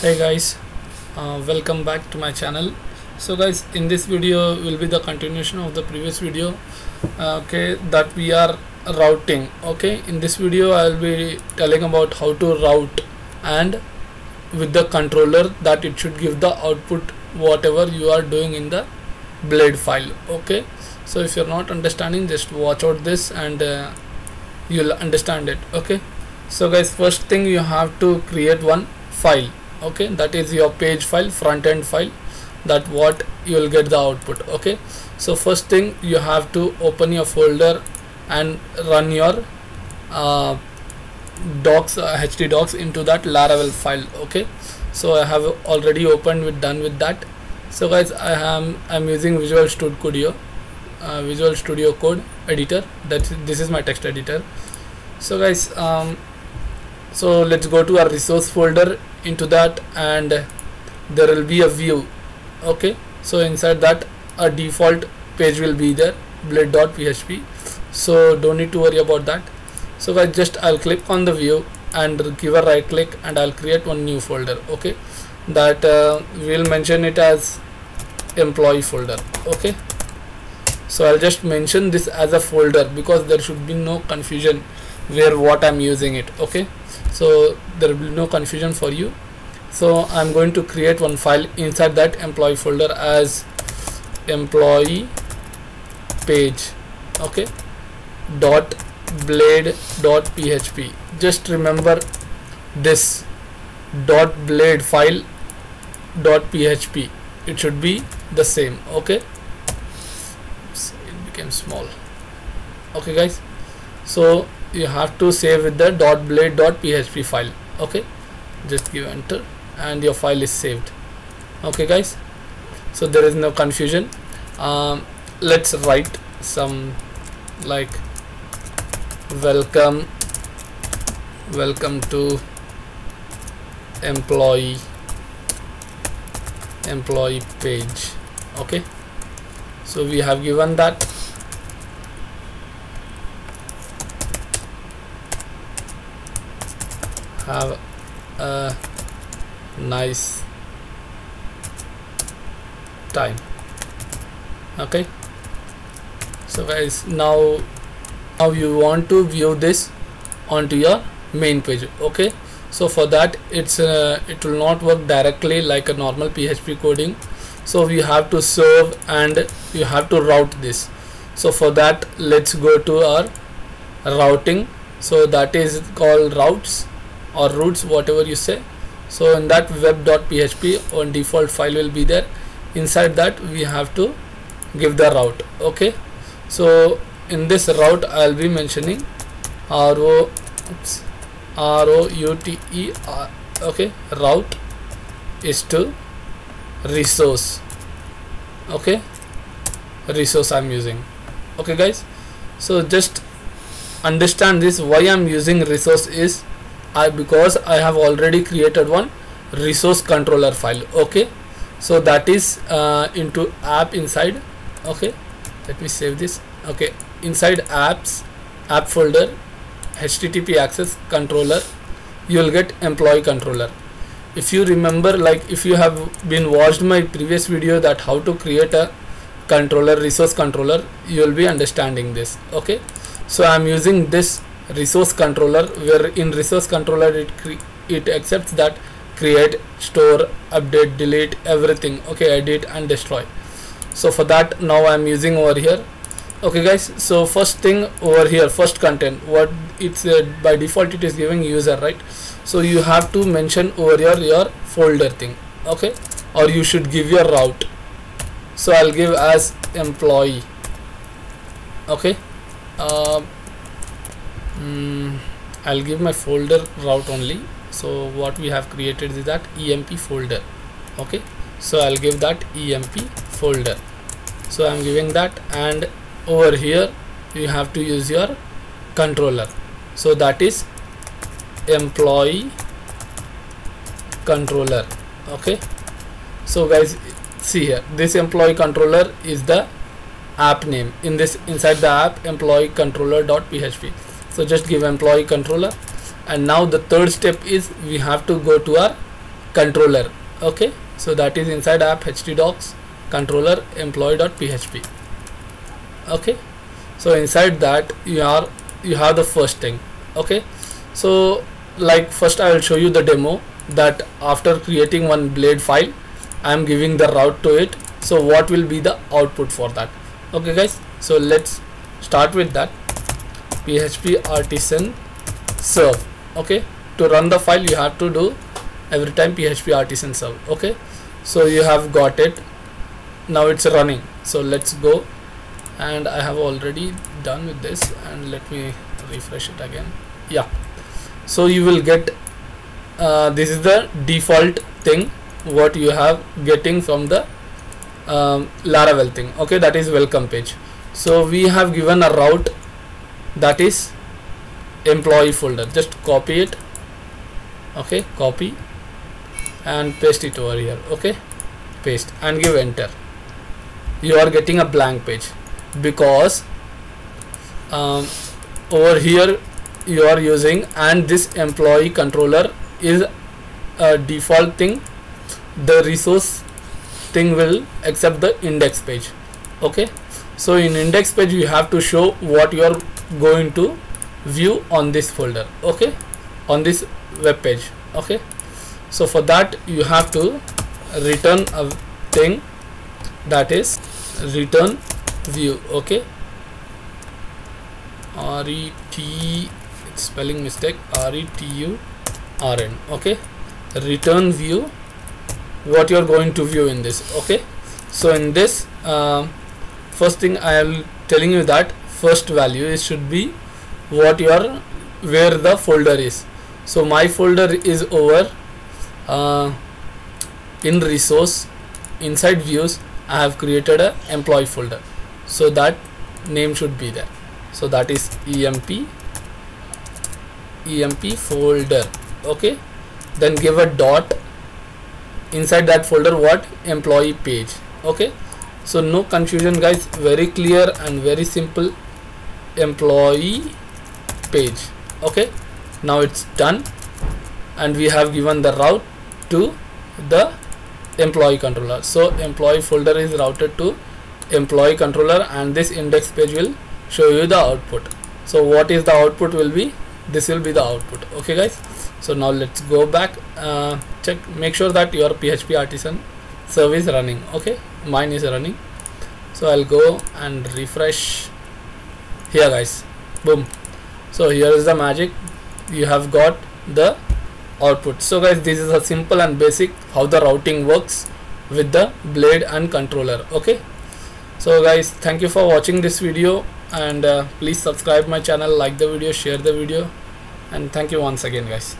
hey guys uh, welcome back to my channel. So guys in this video will be the continuation of the previous video uh, okay that we are routing okay. In this video i will be telling about how to route and with the controller that it should give the output whatever you are doing in the blade file okay. So if you're not understanding just watch out this and uh, you'll understand it okay. So guys first thing you have to create one file okay that is your page file front end file. That what you will get the output. Okay so first thing you have to open your folder and run your uh, docs uh, ht docs into that laravel file. Okay so i have already opened with done with that. So guys i am i'm using visual studio uh, visual studio code editor. That this is my text editor. So guys um, so let's go to our resource folder into that and there will be a view. Okay? So inside that a default page will be there blade.php so don't need to worry about that. So guys just I'll click on the view and give a right click and I'll create one new folder. Okay? That uh, we'll mention it as employee folder. Okay? So I'll just mention this as a folder because there should be no confusion where what I'm using it okay? So there will be no confusion for you. So I'm going to create one file inside that employee folder as employee page okay? Dot blade dot php just remember this dot blade file dot php it should be the same okay? It became small. Okay guys? So you have to save with the dot blade dot php file okay? Just give enter and your file is saved okay guys? So there is no confusion. Um, let's write some like welcome welcome to employee employee page okay? So we have given that have a nice time. Okay? So guys now now you want to view this onto your main page okay? So for that it's uh, it will not work directly like a normal php coding. So we have to serve and you have to route this. So for that let's go to our routing. So that is called routes or routes whatever you say. So in that web.php on default file will be there. Inside that we have to give the route okay? So in this route i'll be mentioning r o oops, r o u t e r okay? Route is to resource okay? Resource i'm using okay guys? So just understand this. Why i'm using resource is I because I have already created one resource controller file okay? So that is uh, into app inside okay? Let me save this okay? Inside apps app folder http access controller you will get employee controller. If you remember like if you have been watched my previous video that how to create a controller resource controller you will be understanding this okay? So i'm using this resource controller where in resource controller it it accepts that create store update delete everything. Okay edit and destroy. So for that now i'm using over here. Okay guys so first thing over here first content. What it's uh, by default it is giving user right? So you have to mention over here your folder thing. Okay? Or you should give your route. So i'll give as employee. Okay? Uh, mm, I'll give my folder route only. So what we have created is that emp folder. Okay? So I'll give that emp folder. So I'm giving that and over here you have to use your controller. So that is employee controller. Okay? So guys see here. This employee controller is the app name. In this inside the app employee controller.php so just give employee controller. And now the third step is we have to go to our controller. Okay? So that is inside app htdocs controller employee.php okay? So inside that you are you have the first thing. Okay? So like first I will show you the demo that after creating one blade file I am giving the route to it. So what will be the output for that? Okay guys? So let's start with that php artisan serve okay? To run the file you have to do every time php artisan serve okay? So you have got it. Now it's running. So let's go. And I have already done with this. And let me refresh it again. Yeah. So you will get uh, this is the default thing what you have getting from the um, Laravel thing okay? That is welcome page. So we have given a route that is employee folder. Just copy it. Okay copy and paste it over here. Okay paste and give enter. You are getting a blank page because um, over here you are using and this employee controller is a default thing. The resource thing will accept the index page. Okay so in index page you have to show what you are going to view on this folder okay? On this web page okay? So for that you have to return a thing that is return view okay? R e t spelling mistake r e t u r n okay? Return view what you are going to view in this okay? So in this uh, first thing i am telling you that first value is should be what you are where the folder is. So my folder is over uh, in resource inside views I have created a employee folder. So that name should be there. So that is emp emp folder okay? Then give a dot inside that folder what? Employee page okay? So no confusion guys. Very clear and very simple employee page. Okay now it's done and we have given the route to the employee controller. So employee folder is routed to employee controller and this index page will show you the output. So what is the output will be this will be the output. Okay guys? So now let's go back uh, check make sure that your php artisan service running. Okay mine is running. So i'll go and refresh here guys. Boom. So here is the magic. You have got the output. So guys this is a simple and basic how the routing works with the blade and controller. Okay? So guys thank you for watching this video. And uh, please subscribe my channel like the video share the video. And thank you once again guys